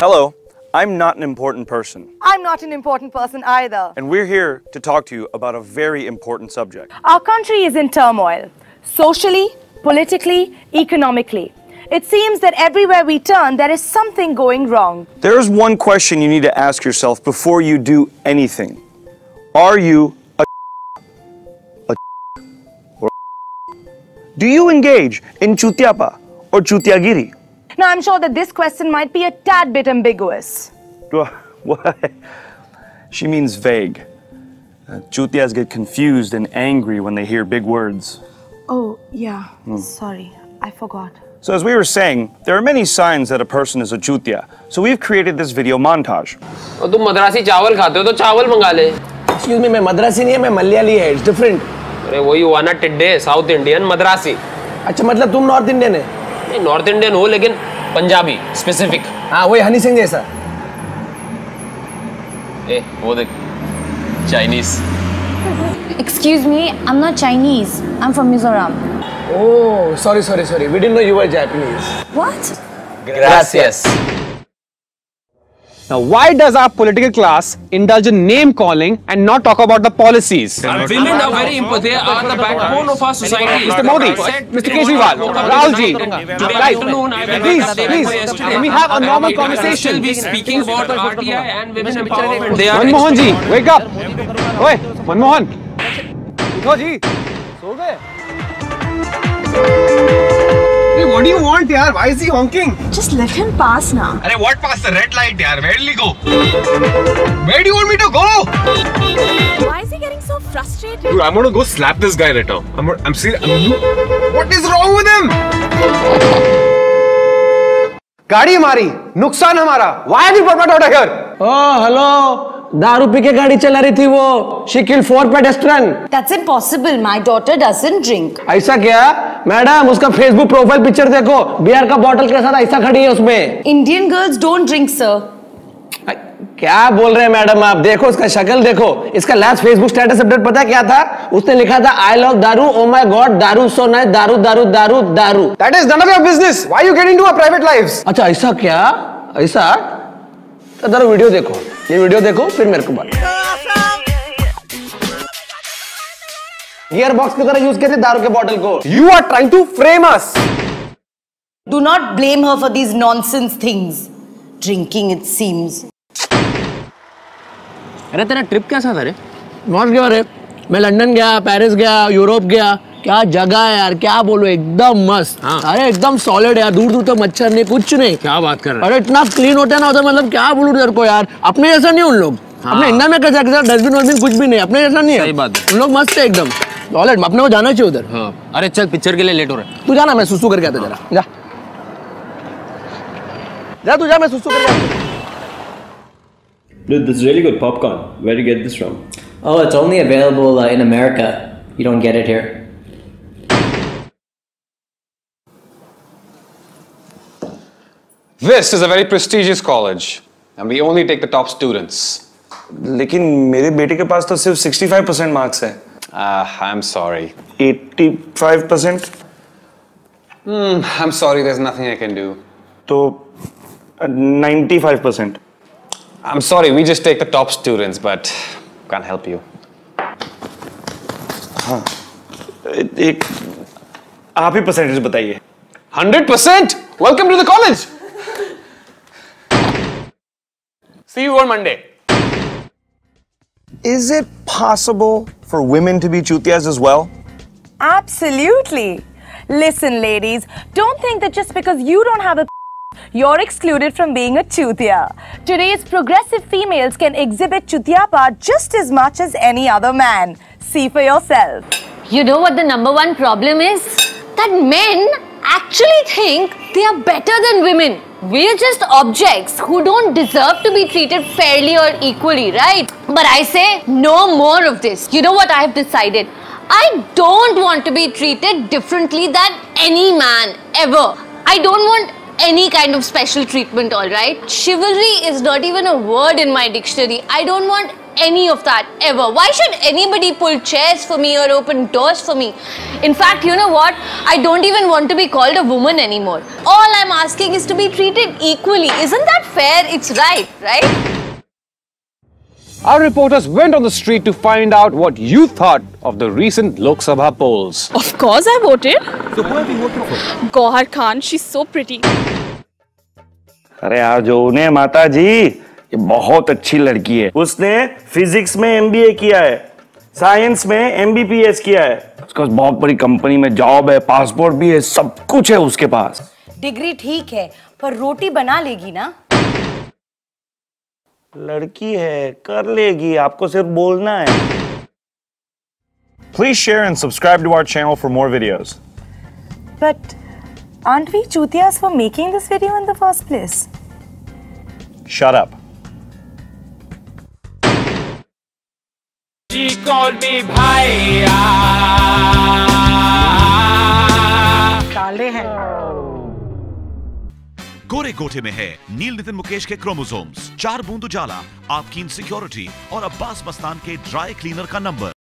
Hello, I'm not an important person, I'm not an important person either. and we're here to talk to you about a very important subject. Our country is in turmoil, socially, politically, economically. It seems that everywhere we turn, there is something going wrong. There's one question you need to ask yourself before you do anything. Are you a a or Do you engage in chutiapa or chutiagiri? Now, I'm sure that this question might be a tad bit ambiguous. What? She means vague. Uh, chutias get confused and angry when they hear big words. Oh, yeah. Sorry, I forgot. So as we were saying, there are many signs that a person is a chutia. So we've created this video montage. और तुम मद्रासी चावल खाते हो तो चावल मंगा ले excuse me मैं मद्रासी नहीं है मैं मलयाली है इट्स डिफरेंट अरे वही हुआ ना टिड्डे साउथ इंडियन मद्रासी अच्छा मतलब तुम नॉर्थ इंडियन है नहीं नॉर्थ इंडियन हो लेकिन पंजाबी स्पेसिफिक हाँ वही हनी सिंह जैसा। ए वो देख Chinese excuse me I am not Chinese I am from Mizoram oh sorry sorry sorry we didn't know you were Japanese what gracious Now, why does our political class indulge in name calling and not talk about the policies? And women are very important. They are the backbone of our society. Mr. Modi, Mr. Kejriwal, Rahulji, guys, please, please, we have a normal conversation. We will be speaking about RTI and women empowerment. Manmohan ji, wake up. Hey, Manmohan. Manmohan ji, so. What do you want, yaar? Why is he honking? Just let him pass now. Arey, what past the red light, yaar? Where will he go? Where do you want me to go? Why is he getting so frustrated? Dude, I'm gonna go slap this guy right now. I'm, I'm serious. What is wrong with him? गाड़ी हमारी नुकसान हमारा Why have you brought my daughter here? Hello दारू पी के गाड़ी चला रही थी वो। She kill four pedestrian That's impossible. My daughter doesn't drink. ऐसा क्या? मैडम उसका फेसबुक प्रोफ़ाइल पिक्चर देखो। बियर का बॉटल के साथ ऐसा खड़ी है उसमें। Indian girls don't drink, sir. क्या बोल रहे हैं मैडम आप? देखो उसका शक्ल देखो। इसका लास्ट फेसबुक स्टेटस अपडेट पता है क्या था? उसने लिखा था आई लव दारू ओ माय गॉड दारू सो नाइस दारू दारू दारू दारू. Is none of your business. Why are you getting into our private अच्छा ऐसा क्या? ऐसा? तो जरा वीडियो देखो। ये वीडियो देखो फिर मेरे को बात। गियर बॉक्स की तरह यूज़ किए दारू के बॉटल को? You are trying to frame us do not blame her for these nonsense things drinking it seems अरे तेरा ट्रिप कैसा था रे? बहुत गया रे? मैं लंदन गया पेरिस गया यूरोप गया। क्या जगह है यार क्या बोलो एकदम मस्त। हाँ। अरे एकदम सॉलिड यार दूर दूर तक मच्छर नहीं कुछ नहीं। क्या बात कर रहा अरे इतना क्लीन होता है ना उधर मतलब क्या बोलूँ तेरे को यार अपने जैसा नहीं उन लोग। हाँ। अपने इंडिया में कैसा कैसा डस्टबिन वस्टबिन कुछ भी नहीं अपने जैसा नहीं है। बात उन लोग मस्त है एकदम। सॉलिड अपने को जाना चाहिए उधर। हाँ। अरे चल पिक्चर के लिए लेट हो रहा है। तू जाना मैं सुसु करके आता जरा। जा। जा तू जा मैं सुसु करके आता Dude, this is really good popcorn. Where do you get this from? Oh, it's only available uh, in America. You don't get it here. This is a very prestigious college, and we only take the top students. लेकिन मेरे बेटे के पास तो सिर्फ 65% marks है Uh, I'm sorry. 85% Hmm, I'm sorry, there's nothing I can do. तो uh, 95% I'm sorry, we just take the top students, but can't help you. एक आप ही परसेंटेज बताइए 100%! Welcome to the college! See you on Monday. Is it possible for women to be chutias as well? Absolutely. Listen, ladies, don't think that just because you don't have a you're excluded from being a chutia. Today's progressive females can exhibit chutiapa just as much as any other man. See for yourself. You know what the number one problem is? That men actually think they are better than women. We're just objects who don't deserve to be treated fairly or equally, right? But I say no more of this. You know what I have decided? I don't want to be treated differently than any man ever. I don't want any kind of special treatment, alright? Chivalry is not even a word in my dictionary. I don't want any of that ever. Why should anybody pull chairs for me or open doors for me? In fact, you know what? I don't even want to be called a woman anymore. All I'm asking is to be treated equally. Isn't that fair? It's right, right? Our reporters went on the street to find out what you thought of the recent Lok Sabha polls. Of course, I voted. So, who have you voted for? Gohar Khan. She's so pretty. अरे यार जो उन्हें माता जी ये बहुत अच्छी लड़की है उसने फिजिक्स में एमबीए किया है साइंस में एमबीपीएस किया है उसका बहुत बड़ी कंपनी में जॉब है पासपोर्ट भी है सब कुछ है उसके पास डिग्री ठीक है पर रोटी बना लेगी ना लड़की है कर लेगी आपको सिर्फ़ बोलना है Please share and subscribe to our channel for more videos. But aren't we chutias for making this video in the first place? Shut up. She called me bhaiya. काले हैं गोरे कोठे में है नील नितिन मुकेश के क्रोमोसोम्स चार बूंद उजाला आपकी इन सिक्योरिटी और अब्बास मस्तान के ड्राई क्लीनर का नंबर